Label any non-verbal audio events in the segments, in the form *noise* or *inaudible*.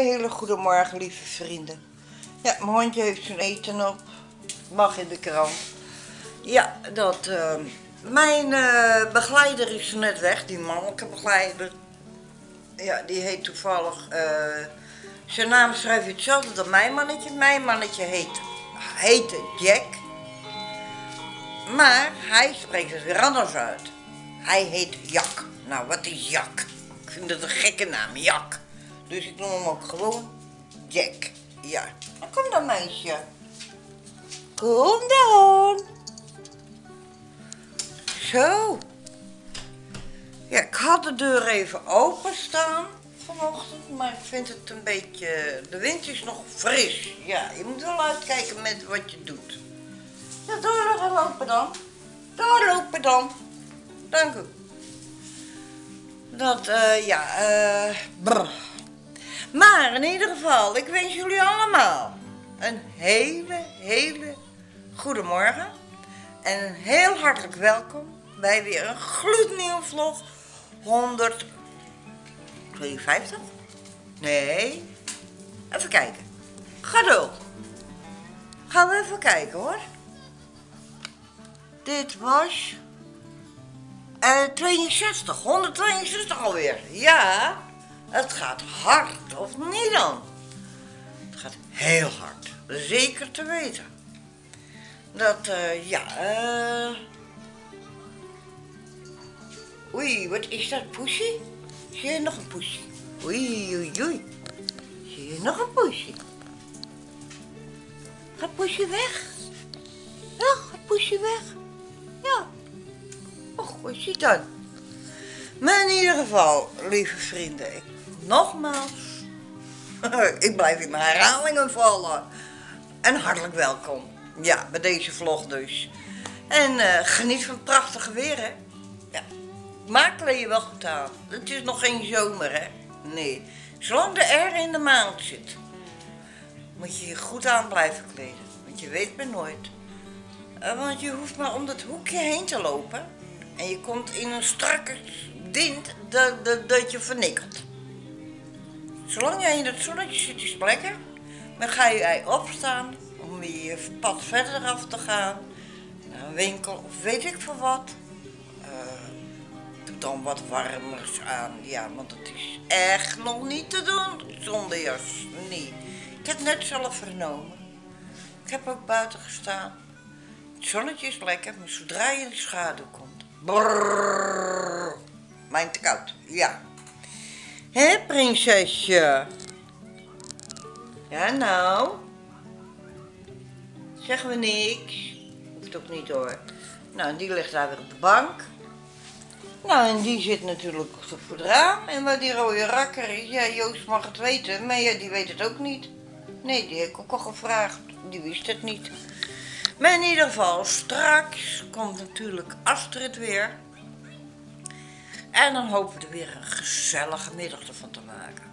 hele goede morgen, lieve vrienden. Ja, mijn hondje heeft zijn eten op. Mag in de krant. Ja, dat... eh, mijn eh, begeleider is net weg, die mannelijke begeleider. Ja, die heet toevallig... eh, zijn naam schrijf je hetzelfde dan mijn mannetje. Mijn mannetje heet, heette Jack. Maar hij spreekt het weer anders uit. Hij heet Jak. Nou, wat is Jak? Ik vind het een gekke naam, Jak. Dus ik noem hem ook gewoon Jack. Ja. Kom dan, meisje. Kom dan. Zo. Ja, ik had de deur even openstaan vanochtend, maar ik vind het een beetje... De wind is nog fris. Ja, je moet wel uitkijken met wat je doet. Ja, doorlopen dan. Doorlopen dan. Dank u. Dat, eh, ja, eh... Maar in ieder geval, ik wens jullie allemaal een hele, hele goede morgen. En een heel hartelijk welkom bij weer een gloednieuwe vlog. 152? Nee. Even kijken. Geduld. Gaan we even kijken hoor. Dit was... eh 62, 162 alweer. Ja, het gaat hard, of niet dan? Het gaat heel hard, zeker te weten. Dat, eh, ja, eh... Oei, wat is dat, poesie? Zie je nog een poesie? Oei, oei, oei. Zie je nog een poesie? Gaat poesie weg? Ja, gaat poesie weg? Ja. Och, wat is dan? Maar in ieder geval, lieve vrienden, ik, nogmaals, *laughs* ik blijf in mijn herhalingen vallen. En hartelijk welkom. Ja, bij deze vlog dus. En eh, geniet van het prachtige weer, hè. Ja, maak je wel goed aan. Het is nog geen zomer, hè. Nee, zolang de R in de maand zit, moet je je goed aan blijven kleden. Want je weet maar nooit. Eh, want je hoeft maar om dat hoekje heen te lopen. En je komt in een strakke dint dat, dat, dat je vernikkelt. Zolang jij in het zonnetje zit, is het lekker. Dan ga je opstaan om weer je pad verder af te gaan. Naar een winkel of weet ik veel wat. Eh, doe dan wat warmers aan. Ja, want het is echt nog niet te doen zonder jas. Nee. Ik heb net zelf vernomen. Ik heb ook buiten gestaan. Het zonnetje is lekker, maar zodra je in de schaduw komt. Mijn te koud, ja. Hé, prinsesje? Ja, nou? Zeggen we niks? Hoeft ook niet hoor. Nou, die ligt daar weer op de bank. Nou, en die zit natuurlijk voor het raam. En waar die rode rakker is, ja, Joost mag het weten, maar die weet het ook niet. Nee, die heb ik ook al gevraagd. Die wist het niet. Maar in ieder geval, straks komt natuurlijk Astrid weer. En dan hopen we er weer een gezellige middag ervan te maken.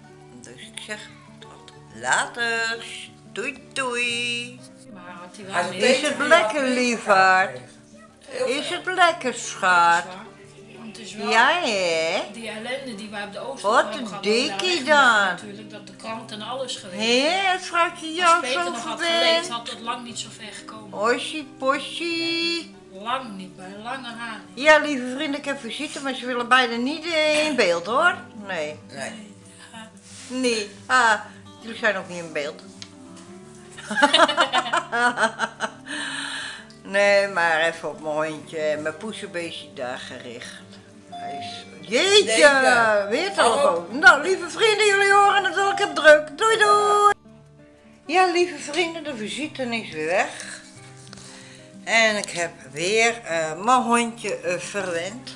Dus ik zeg tot later. Doei doei. Maar Is het lekker, lieverd? Is het lekker, schat? Want het is wel Ja, hè? die ellende die wij op de Oost Wat een dikkie dan. Natuurlijk, dat de krant en alles geweest. Hé, Als jou Peter zo nog had geleefd, verwend. had het lang niet zo ver gekomen. Ossie, possie. Lang niet, bij lange haar. Ja, lieve vrienden, ik heb visite, maar ze willen beide niet in beeld, hoor. Nee. Nee. Nee. Ah, jullie zijn ook niet in beeld. *laughs* nee, maar even op mijn hondje en mijn poesenbeestje daar gericht. Hij is... Jeetje, weer telefoon. Nou, lieve vrienden, jullie horen het wel, ik heb druk. Doei doei. Ja, lieve vrienden, de visite is weer weg. En ik heb weer eh, mijn hondje eh, verwend.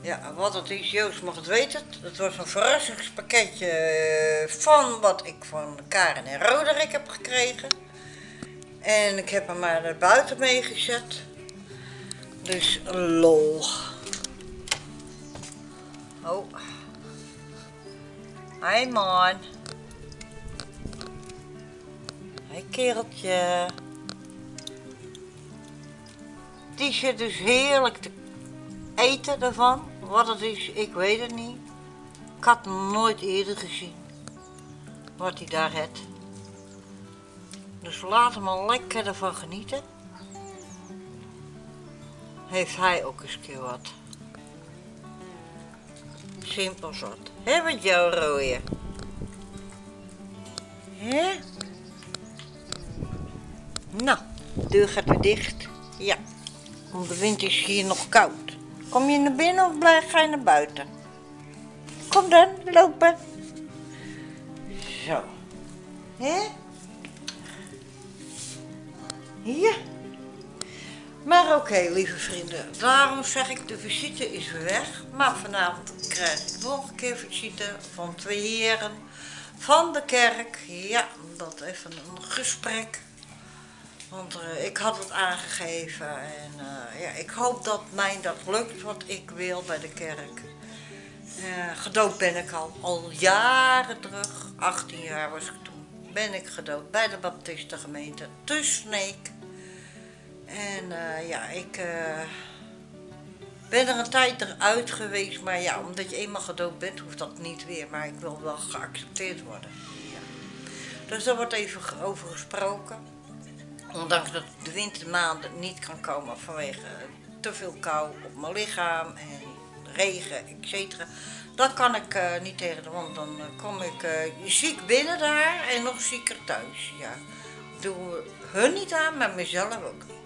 Ja, wat het is, Joost mag het weten. Het was een verrassingspakketje eh, van wat ik van Karen en Roderick heb gekregen. En ik heb hem maar naar buiten meegezet. Dus lol. Oh. Hi man. Hi kereltje. Die zit dus heerlijk te eten ervan. Wat het is, ik weet het niet. Ik had nooit eerder gezien. wat hij daar heeft. Dus laat hem al lekker ervan genieten. Heeft hij ook eens keer wat. Simpel zat. Hé, met jou rooien. Hé? Nou, de deur gaat weer dicht. Ja, want de wind is hier nog koud. Kom je naar binnen of blijf ga je naar buiten? Kom dan, lopen. Zo. Hé? Ja. Maar oké, lieve vrienden. Daarom zeg ik, de visite is weg. Maar vanavond krijg ik nog een keer visite van twee heren van de kerk. Ja, dat even een gesprek. Want uh, ik had het aangegeven en uh, ja, ik hoop dat mij dat lukt wat ik wil bij de kerk. Uh, gedoopt ben ik al, al jaren terug, 18 jaar was ik toen, ben ik gedoopt bij de Baptistengemeente te Sneek. En ja, ik ben er een tijd eruit geweest, maar ja, omdat je eenmaal gedoopt bent, hoeft dat niet weer. Maar ik wil wel geaccepteerd worden. Dus daar wordt even over gesproken. Ondanks dat de wintermaanden niet kan komen vanwege te veel kou op mijn lichaam en regen, etc. Dan kan ik uh, niet tegen de wand, dan uh, kom ik ziek binnen daar en nog zieker thuis. Ja. Doe hun niet aan, maar mezelf ook niet.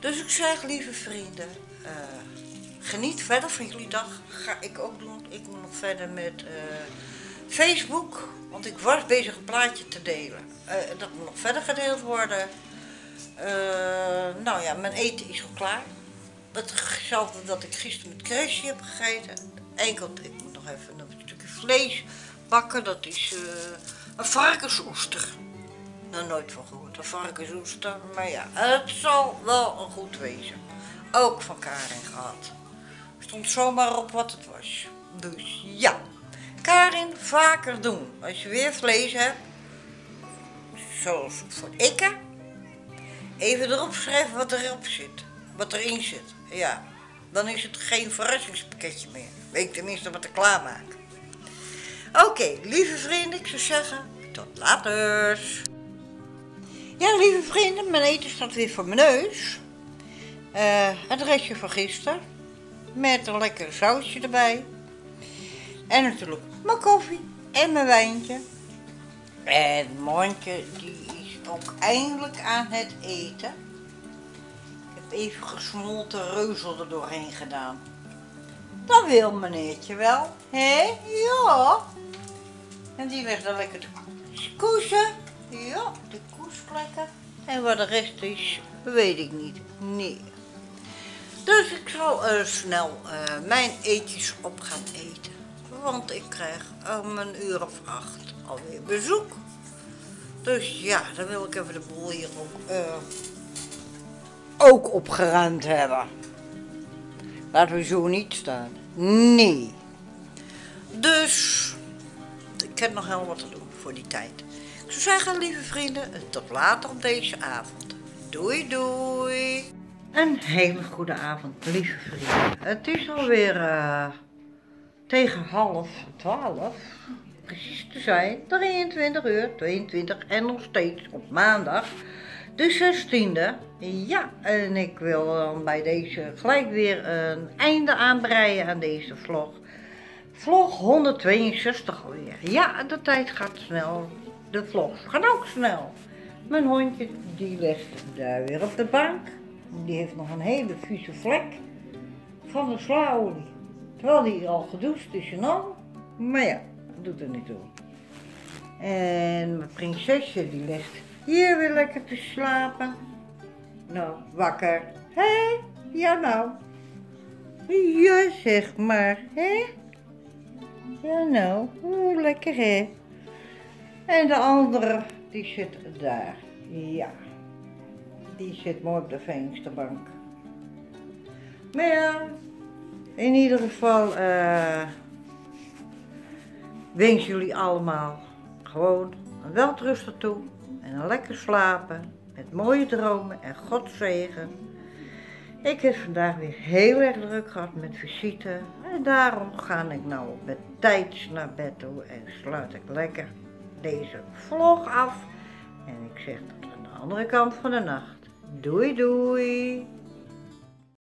Dus ik zeg, lieve vrienden, geniet verder van jullie dag. Ga ik ook doen. Ik moet nog verder met Facebook, want ik was bezig een plaatje te delen. Dat moet nog verder gedeeld worden. Uh, nou ja, mijn eten is al klaar. Hetzelfde dat ik gisteren met crèche heb gegeten. Enkel, ik moet nog even een stukje vlees bakken. Dat is uh, een varkensoester. Nou, nooit van gehoord, een varkensoester. Maar ja, het zal wel een goed wezen. Ook van Karin gehad. Stond zomaar op wat het was. Dus ja. Karin, vaker doen. Als je weer vlees hebt, zoals voor ikke, even erop schrijven wat erop zit. Wat erin zit. Ja, dan is het geen verrassingspakketje meer. Weet tenminste wat ik klaarmaak. Oké, lieve vrienden, ik zou zeggen, tot later. Ja, lieve vrienden, mijn eten staat weer voor mijn neus. Uh, het restje van gisteren. Met een lekker sausje erbij. En natuurlijk mijn koffie en mijn wijntje. En het mondje die ook eindelijk aan het eten. Ik heb even gesmolten reuzel er doorheen gedaan. Dat wil meneertje wel, hè? Ja. En die legt dan lekker koesen. Ja, de koes lekker. En wat de rest is, weet ik niet. Nee. Dus ik zal uh, snel uh, mijn eetjes op gaan eten want ik krijg om een uur of acht alweer bezoek. Dus ja, dan wil ik even de boel hier ook, uh, ook opgeruimd hebben. Laten we zo niet staan. Nee. Dus ik heb nog heel wat te doen voor die tijd. Ik zou zeggen, lieve vrienden, tot later op deze avond. Doei, doei. Een hele goede avond, lieve vrienden. Het is alweer... Uh, tegen half twaalf, precies te zijn, 23 uur, 22 en nog steeds op maandag, de 16e. Ja, en ik wil dan bij deze gelijk weer een einde aanbreien aan deze vlog. Vlog 162 alweer. Ja, de tijd gaat snel. De vlogs gaan ook snel. Mijn hondje, die ligt daar weer op de bank. Die heeft nog een hele vieze vlek van de slaolie. Terwijl die al gedoucht is en al. Maar ja, doet er niet toe. En mijn prinsesje die ligt hier weer lekker te slapen. Nou, wakker. Hé? Ja nou. Ja, zeg maar. Hé? Ja nou, Oeh, lekker hè. En de andere, die zit daar. Ja. Die zit mooi op de vensterbank. Maar ja, in ieder geval uh, wens jullie allemaal gewoon een welterusten toe en een lekker slapen met mooie dromen en God zegen. Ik heb vandaag weer heel erg druk gehad met visite en daarom ga ik nou met tijd naar bed toe en sluit ik lekker deze vlog af. En ik zeg tot aan de andere kant van de nacht. Doei doei.